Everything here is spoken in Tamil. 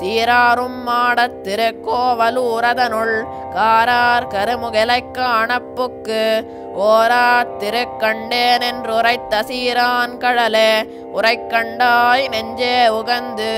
சீராரும் மாடத் திருக்கோவலூரதனுள் காரார் கருமுகலைக் காணப்புக்கு ஓரா திருக்கண்டேன் என்று உரைத்த சீரான் கழலே உரைக்கண்டாய் நெஞ்சே உகந்து